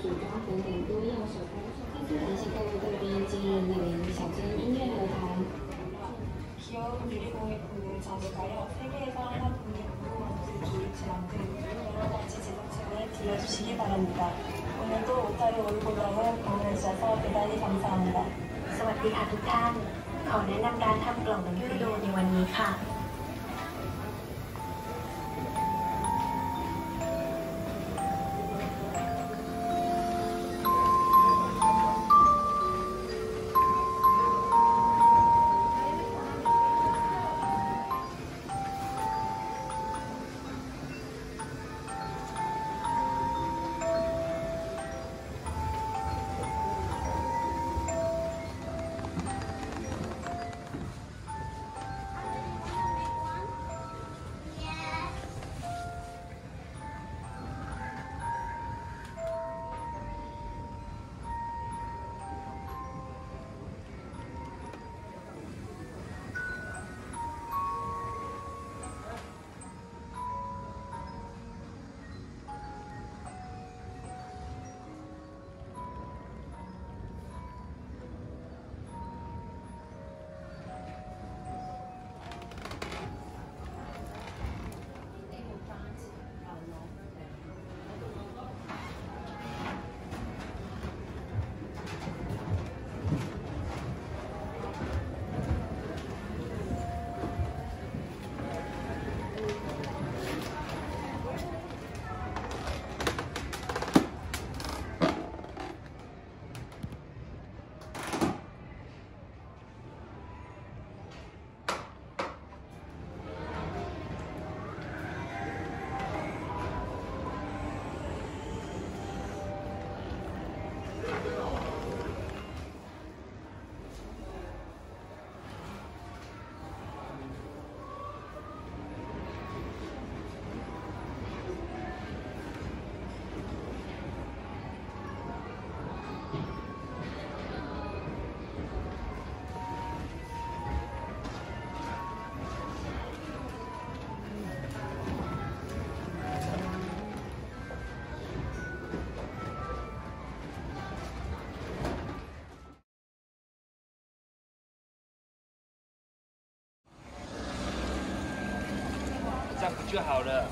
สวัสดีค่ะทุกท่านขอแนะนำการทำกล่องดนวัี้านขอำกล่องบรรยุโในวันนี้ค่ะ就好了。